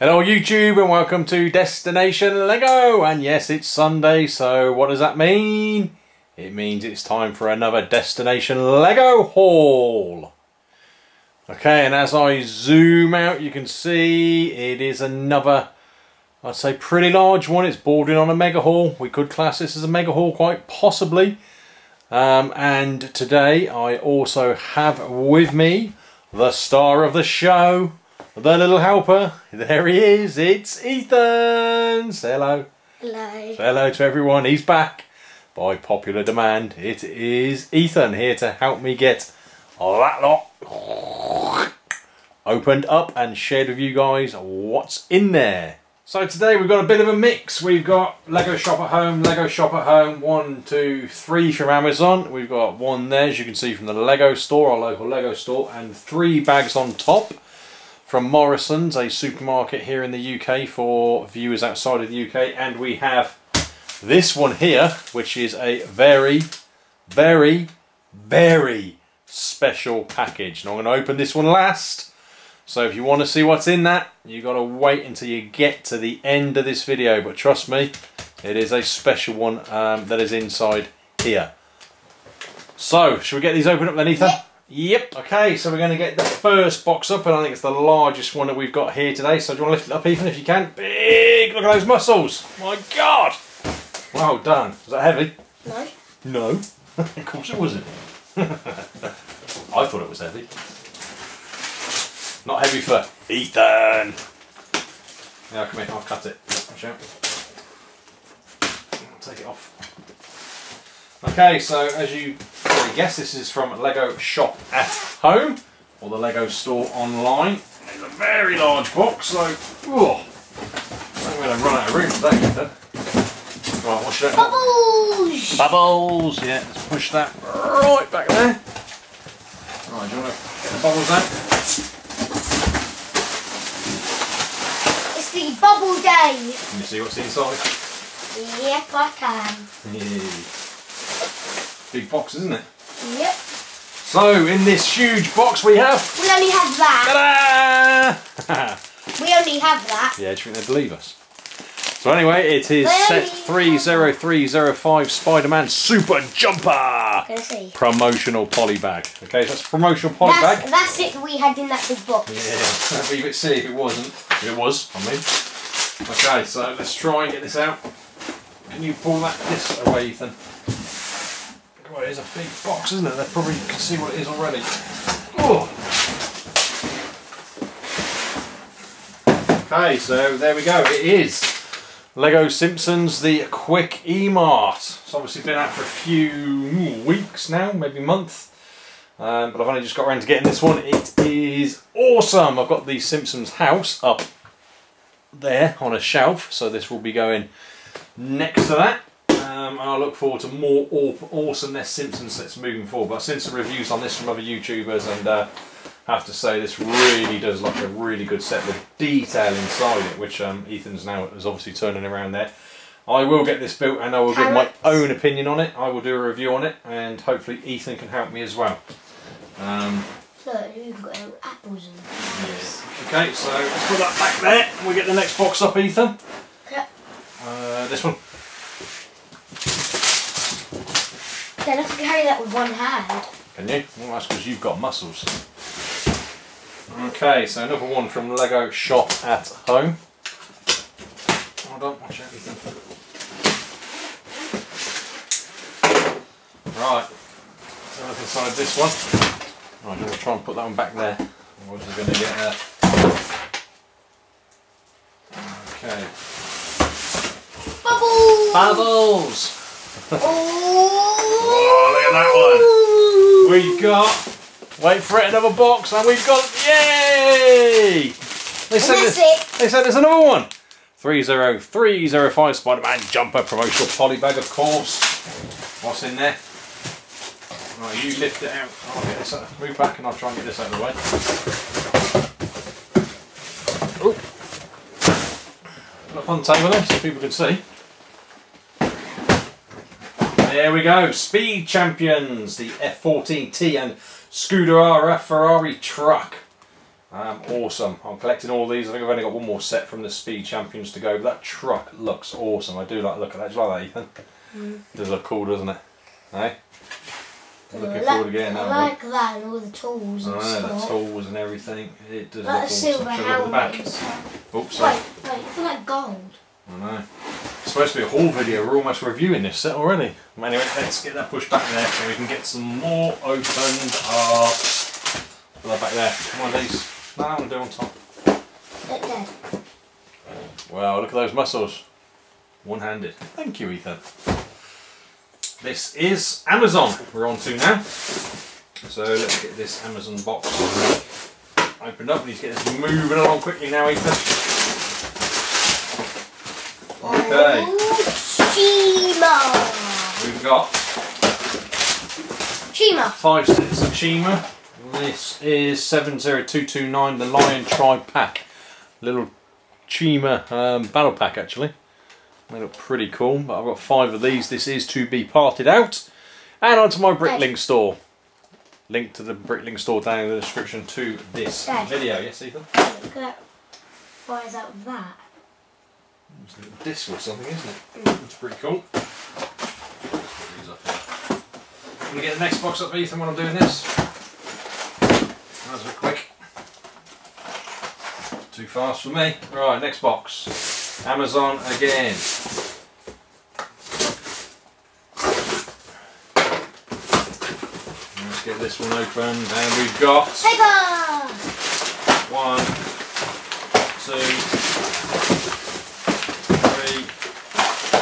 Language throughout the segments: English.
Hello YouTube and welcome to Destination Lego and yes it's Sunday so what does that mean? It means it's time for another Destination Lego haul. Okay and as I zoom out you can see it is another I'd say pretty large one. It's bordering on a mega haul. We could class this as a mega haul quite possibly. Um, and today I also have with me the star of the show the little helper, there he is, it's Ethan! Say hello. Hello. Say hello to everyone, he's back. By popular demand, it is Ethan here to help me get that lot opened up and shared with you guys what's in there. So today we've got a bit of a mix. We've got Lego Shop at Home, Lego Shop at Home, one, two, three from Amazon. We've got one there, as you can see from the Lego store, our local Lego store, and three bags on top from Morrisons, a supermarket here in the UK for viewers outside of the UK. And we have this one here, which is a very, very, very special package. And I'm going to open this one last. So if you want to see what's in that, you've got to wait until you get to the end of this video. But trust me, it is a special one um, that is inside here. So, should we get these open up then, Ethan? Yeah. Yep. Okay, so we're going to get the first box up, and I think it's the largest one that we've got here today. So do you want to lift it up, Ethan, if you can? Big! Look at those muscles! My God! Well done. Was that heavy? No. No. of course it wasn't. I thought it was heavy. Not heavy for Ethan. Yeah, come here. I'll cut it. Watch out. I'll take it off. Okay, so as you probably guess, this is from Lego Shop at Home or the Lego Store online. It's a very large box, so oh, I'm going to run out of room today. Ethan. Right, watch it. Bubbles! Bubbles, yeah, let's push that right back there. Right, do you want to get the bubbles out? It's the bubble day. Can you see what's inside? Yep, I can. Yeah. Big box, isn't it? Yep. So, in this huge box we have... We only have that. We only have that. yeah, do you think they'd believe us? So anyway, it is set 30305 Spider-Man Super Jumper! See? Promotional poly bag. Okay, so that's a promotional poly That's, bag. that's it we had in that big box. Yeah, be a bit silly if it wasn't. If it was, I mean. Okay, so let's try and get this out. Can you pull that this away, Ethan? It is a big box, isn't it? They probably can see what it is already. Oh. Okay, so there we go. It is Lego Simpsons, the Kwik-E-Mart. It's obviously been out for a few weeks now, maybe a month. Um, but I've only just got around to getting this one. It is awesome. I've got the Simpsons house up there on a shelf, so this will be going next to that. Um, and I look forward to more aw- awesomeness Simpsons sets moving forward. But I've seen some reviews on this from other YouTubers, and uh, have to say this really does look a really good set. The detail inside it, which um, Ethan's now is obviously turning around there. I will get this built, and I will give my own opinion on it. I will do a review on it, and hopefully Ethan can help me as well. Um, Look, we've got little apples and Okay, so let's put that back there. We'll get the next box up, Ethan. Okay. Uh, this one. Then I can carry that with one hand. Can you? Well, that's because you've got muscles. Okay, so another one from Lego Shop at Home. Hold on, watch Ethan. Right, so look inside this one. Right, I'm going to try and put that one back there. Otherwise we're going to get a... Okay. Bubbles! Bubbles! Oh, Oh, look at that one. We've got. Wait for it, another box, and we've got. Yay! They said, And that's there's, they said there's another one. 30305 Spider Man jumper promotional poly bag, of course. What's in there? Right, you lift it out. I'll get this out. Move back and I'll try and get this out of the way. Oh. Put up on the table there so people can see. There we go, Speed Champions, the F14T and Scuderia Ferrari truck. Um, awesome. I'm collecting all these. I think I've only got one more set from the Speed Champions to go. But that truck looks awesome. I do like the look at that. Do you like that, Ethan? Mm. Does look cool, doesn't it? Hey? I'm looking I forward to like- getting I that one. like that and all the tools I and know, the tools and everything. It does Like look awesome. silver Should I look at the back? Oops. Wait, wait, it's like gold. I know. Supposed to be a haul video. We're almost reviewing this set already. Anyway, let's get that pushed back there so we can get some more opened up. Put that back there. One of these. No, I want to do on top. Look there. Wow, look at those muscles. One-handed. Thank you, Ethan. This is Amazon we're on to now. So let's get this Amazon box opened up. We need to get this moving along quickly now, Ethan. Okay. Chima. We've got Chima. five sets of Chima. This is 70229, the Lion Tribe pack. Little Chima um, battle pack actually. They look pretty cool, but I've got five of these. This is to be parted out. And onto my Bricklink store. Link to the Bricklink store down in the description to this Dad. video. Yes, Ethan? Look at that. Why is that that? It's a little disc or something, isn't it? Hmm. It's pretty cool. Put these up here. I'm going to get the next box up, Ethan, when I'm doing this. That's a bit quick. Too fast for me. Right, next box. Amazon again. Let's get this one open, and we've got Paper. one, two, three,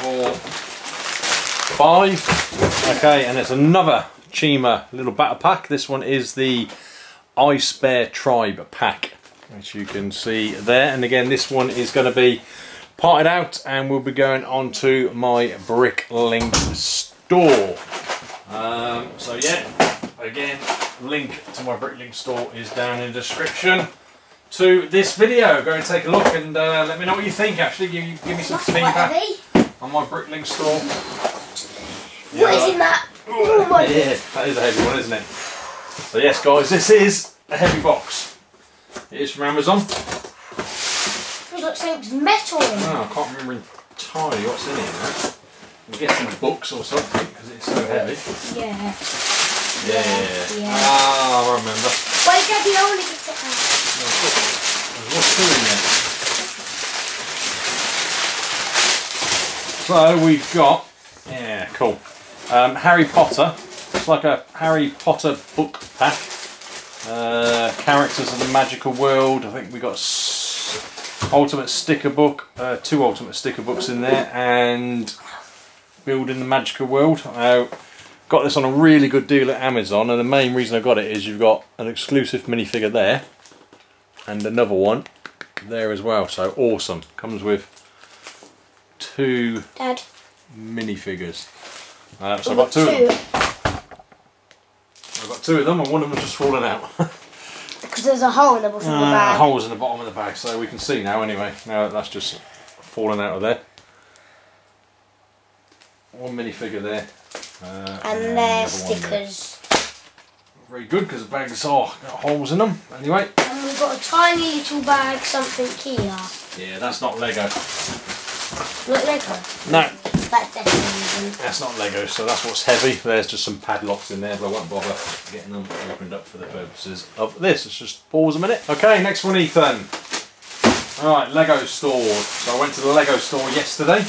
four, five. Okay, and it's another Chima little battle pack. This one is the Ice Bear Tribe pack, which you can see there. And again, this one is going to be parted out and we'll be going on to my Bricklink store. Um, so yeah, again, link to my Bricklink store is down in the description to this video. Go and take a look and uh, let me know what you think. Actually, give, give me some That's feedback on my Bricklink store. What is in that? Oh my Yeah, that is a heavy one, isn't it? So yes, guys, this is a heavy box. It is from Amazon. It looks like it's metal. in. Oh, I can't remember entirely what's in it now. I'm guessing books or something because it's so heavy. Yeah. Yeah. Yeah. Ah, I remember. Wait, Daddy, I want to get it out. What's doing there? So we've got, yeah, cool. Um, Harry Potter. It's like a Harry Potter book pack. Uh, characters of the magical world. I think we got ultimate sticker book, uh, two ultimate sticker books in there, and building the magical world. I got this on a really good deal at Amazon, and the main reason I got it is you've got an exclusive minifigure there, and another one there as well. So awesome! Comes with two Dad. minifigures. Uh, so I've got two. Of them. I've got two of them, and one of them has just fallen out. Because there's a hole in the bottom of the Uh, bag. holes in the bottom of the bag, so we can see now. Anyway, now that that's just fallen out of there. One minifigure there. Uh, And there's stickers. Very good because the bags are got holes in them. Anyway, And we've got a tiny little bag, something here. yeah, that's not Lego. Look, Lego. No, That definitely isn't. that's not Lego. So that's what's heavy. There's just some padlocks in there, but I won't bother getting them opened up for the purposes of this. Let's just pause a minute. Okay, next one, Ethan. All right, Lego store. So I went to the Lego store yesterday.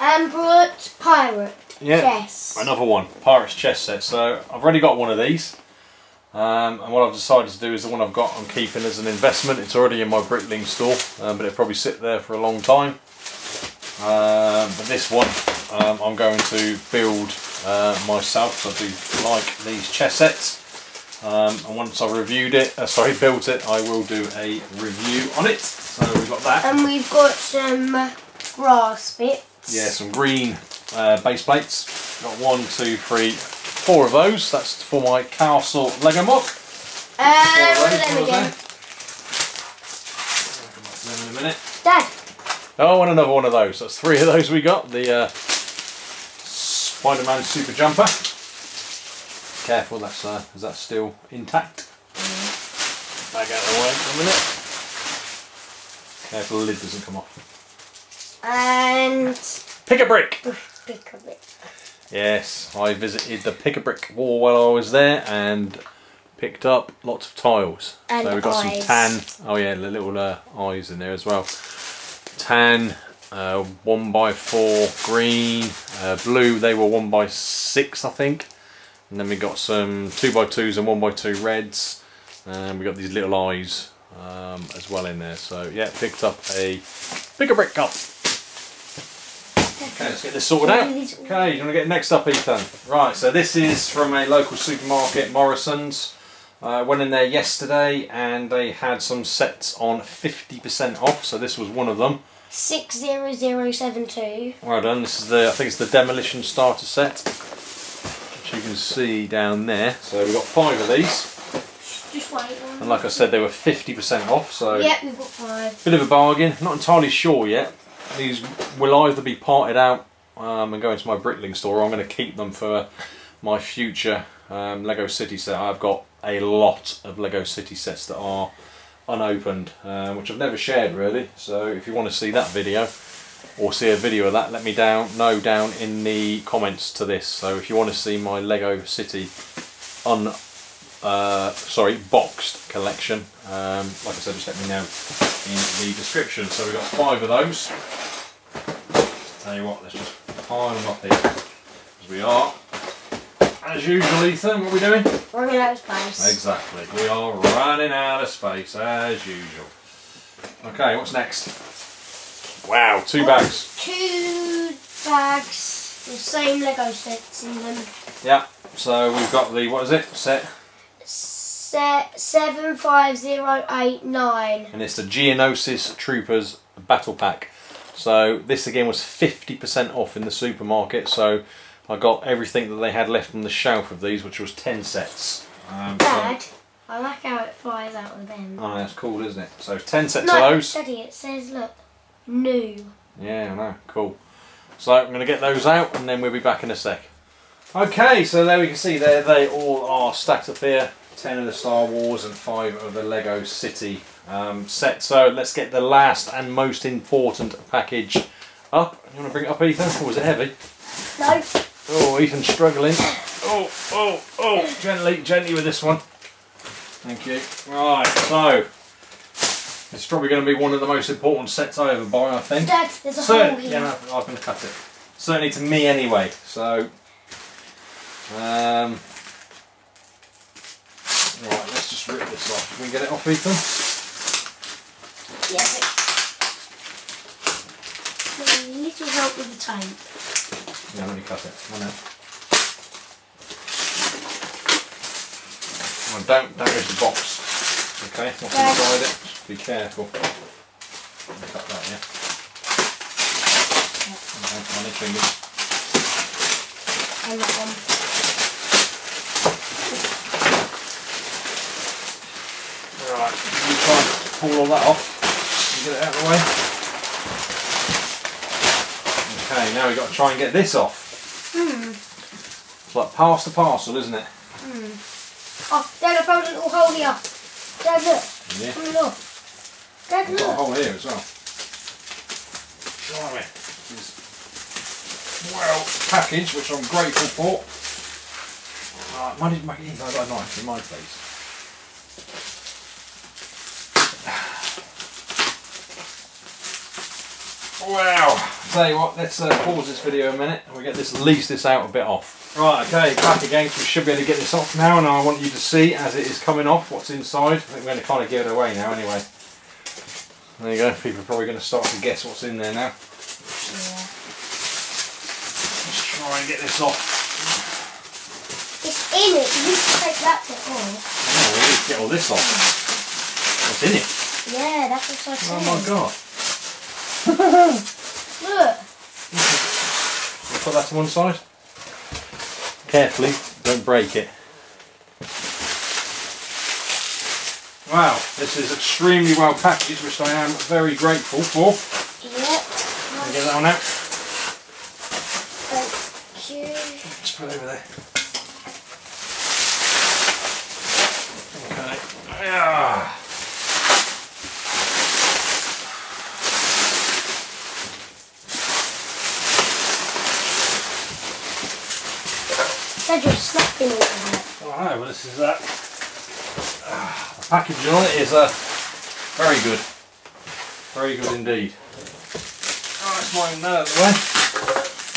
And brought pirate. Yeah. Chess. Another one, Pirates chess set. So I've already got one of these. Um, and what I've decided to do is the one I've got I'm keeping as an investment. It's already in my Bricklink store, um, but it'll probably sit there for a long time. Um, but this one um, I'm going to build uh, myself. I do like these chess sets. Um, and once I've reviewed it, uh, sorry, built it, I will do a review on it. So we've got that. And we've got some grass bits. Yeah, some green uh, base plates. Got one, two, three, four of those. That's for my castle Lego. And Four one of them again. Come back to them in a minute. Dad. Oh, and another one of those. That's three of those we got. The uh, Spider-Man super jumper. Careful, that's uh, is that still intact? Bag bag out of the way for a minute. Careful the lid doesn't come off. And Pick a brick! pick a brick. Yes, I visited the pick a brick wall while I was there and picked up lots of tiles. And so we've got eyes. some tan. Oh yeah, the little uh, eyes in there as well. Tan, uh, one by four green, uh, blue. They were one by six, I think. And then we got some two by twos and one by two reds. And we got these little eyes um, as well in there. So yeah, picked up a pick a brick cup. Okay, let's get this sorted out. Okay, you want to get next up, Ethan? Right, so this is from a local supermarket, Morrisons. I went in there yesterday and they had some sets on 50% off, so this was one of them. Six zero zero seven two. Well done, this is the, I think it's the Demolition Starter set, which you can see down there. So we've got five of these, Just wait. and like I said, they were 50% off, so Yep, we've got five. bit of a bargain. Not entirely sure yet. These will either be parted out um, and go into my Bricklink store, or I'm going to keep them for my future um, Lego City set. I've got a lot of Lego City sets that are unopened, uh, which I've never shared really. So if you want to see that video or see a video of that, let me down know down in the comments to this. So if you want to see my Lego City un uh, sorry, boxed collection. Um, like I said, just let me know in the description. So we've got five of those. Tell you what, let's just pile them up here. As we are. As usual, Ethan, what are we doing? Running out of space. Exactly. We are running out of space, as usual. Okay, what's next? Wow, two bags. Two bags with same Lego sets in them. Yeah, so we've got the, what is it, set? Set seven five zero eight nine. and it's the Geonosis Troopers Battle Pack. So this again was 50% off in the supermarket, so I got everything that they had left on the shelf of these, which was 10 sets. Um, so- Dad, I like how it flies out of them. oh, that's cool, isn't it? So 10 sets no, of those. Daddy, it says look, new. Yeah, I know, cool. So I'm going to get those out and then we'll be back in a sec. Okay, so there we can see there they all are stacked up here. 10 of the Star Wars and 5 of the Lego City um, set. So let's get the last and most important package up. You want to bring it up, Ethan? Or was it heavy? No. Oh, Ethan's struggling. Oh, oh, oh, gently, gently with this one. Thank you. Right, so it's probably going to be one of the most important sets I ever buy, I think. Dad, there's a So, hole here. yeah, no, I was going to cut it. Certainly to me anyway. So, um, right, let's just rip this off. Can we get it off, Ethan? Yeah. but- A little help with the tape. Yeah, let me cut it. I know. Oh, don't damage the box. Okay, what's inside it? Just be careful. Cut that, yeah. On your fingers. And that one. Right, you try and pull all that off and get it out of the way. Okay, now we've got to try and get this off. Hmm. It's like pass the parcel, isn't it? Oh, Dad, I found a little hole here. Dad, look. Yeah. Come look. Dad, We've got a hole here as well. Blimey. This is well packaged, which I'm grateful for. Right, might need to make it I got a knife in my place. Wow. Tell you what, let's uh, pause this video a minute and we get this lease this out a bit off. Right, okay, back again. So we should be able to get this off now, and I want you to see as it is coming off what's inside. I think we're going to kind of give it away now, anyway. There you go. People are probably going to start to guess what's in there now. Yeah. Let's try and get this off. It's in it. You need to take that bit off. Oh, we need to get all this off. What's in it? Yeah, that's what I said. Oh my god. Look. We'll put that to one side. Carefully, don't break it. Wow, this is extremely well packaged, which I am very grateful for. Yep. Get that one out? Thank you. Just put it over there. Okay. Ah. Of it. Know, but this is that. Ah, the packaging on it is uh, very good. Very good indeed. Right, it's mine now the way.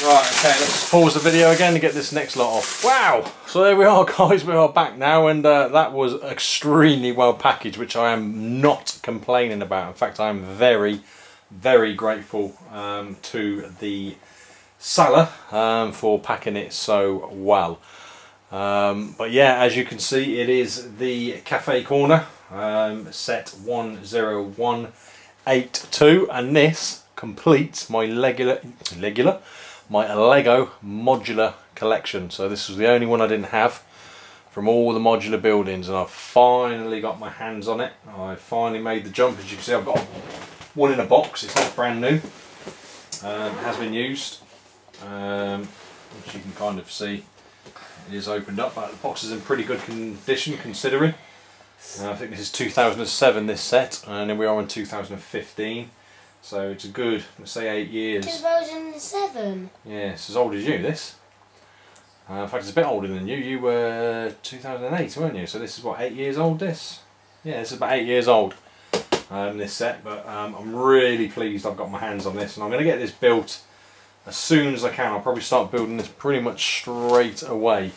Right, okay, let's pause the video again to get this next lot off. Wow! So there we are, guys. We are back now, and uh, that was extremely well packaged, which I am not complaining about. In fact, I am very, very grateful um, to the seller um, for packing it so well. Um, but yeah, as you can see, it is the Cafe Corner um, set 10182, and this completes my Lego, Lego, my Lego modular collection. So this was the only one I didn't have from all the modular buildings, and I've finally got my hands on it. I finally made the jump. As you can see, I've got one in a box. It's not brand new. Um, has been used, um, which you can kind of see it is opened up, but the box is in pretty good condition considering. Uh, I think this is 2007 this set, and then we are in 2015. So it's a good, let's say eight years. 2007. Yeah, it's as old as you, this. Uh, in fact, it's a bit older than you. You were 2008, weren't you? So this is what, eight years old, this? Yeah, this is about eight years old, um, this set. But um, I'm really pleased I've got my hands on this. And I'm going to get this built as soon as I can. I'll probably start building this pretty much straight away.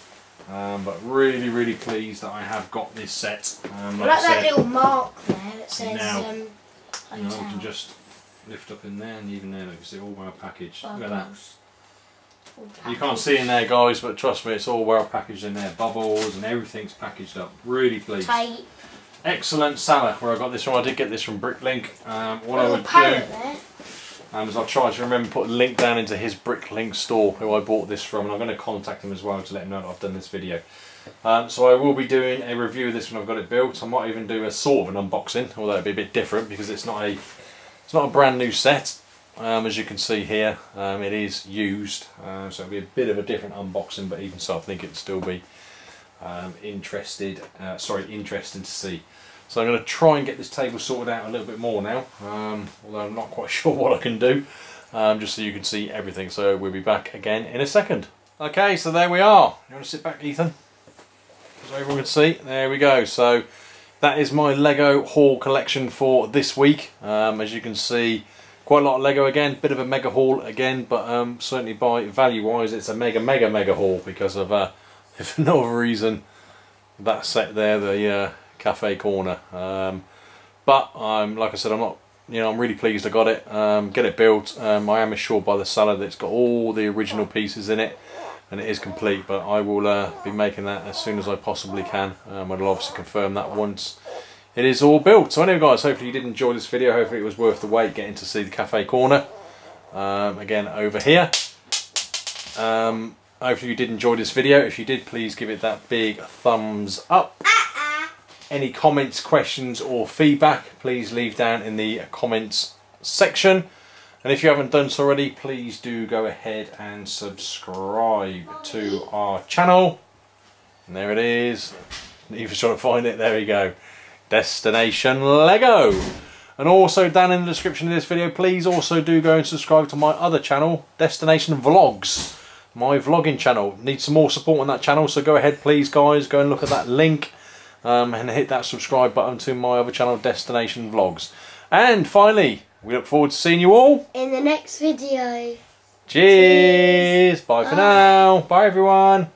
Um, but really, really pleased that I have got this set. Um, I like like I that little mark there that says Now, um, you know, can just lift up in there and even there, you see all well packaged. Look at that. You can't see in there guys, but trust me, it's all well packaged in there. Bubbles and everything's packaged up. Really pleased. Tight. Excellent Salah, where I got this from. I did get this from Bricklink. Um, what I would do there. Um, is I'll try to remember put a link down into his Bricklink store, who I bought this from, and I'm going to contact him as well to let him know that I've done this video. Um, so I will be doing a review of this when I've got it built. I might even do a sort of an unboxing, although it'll be a bit different because it's not a it's not a brand new set. Um, as you can see here, um, it is used, uh, so it'll be a bit of a different unboxing, but even so, I think it'll still be um, interested. Uh, sorry, interesting to see. So I'm going to try and get this table sorted out a little bit more now, um, although I'm not quite sure what I can do, um, just so you can see everything. So we'll be back again in a second. Okay, so there we are. You want to sit back, Ethan? So everyone can see. There we go. So that is my Lego haul collection for this week. Um, as you can see, quite a lot of Lego again. Bit of a mega haul again, but um, certainly by value-wise, it's a mega, mega, mega haul because of, uh, if for no other reason, that set there, the uh, cafe corner. Um, but I'm like I said, I'm not. You know, I'm really pleased I got it. Um, get it built. Um, I am assured by the seller that it's got all the original pieces in it, and it is complete. But I will uh, be making that as soon as I possibly can. Um, I'll obviously confirm that once it is all built. So anyway, guys, hopefully you did enjoy this video. Hopefully it was worth the wait getting to see the cafe corner um, again over here. Hopefully you did enjoy this video. If you did, please give it that big thumbs up. Any comments, questions or feedback, please leave down in the comments section. And if you haven't done so already, please do go ahead and subscribe to our channel. And there it is. Eva's trying to find it. There we go. Destination Lego. And also down in the description of this video, please also do go and subscribe to my other channel, Destination Vlogs. My vlogging channel. Need some more support on that channel, so go ahead please guys, go and look at that link. Um, and hit that subscribe button to my other channel, Destination Vlogs. And finally, we look forward to seeing you all. In the next video. Cheers. Bye for now. Bye everyone.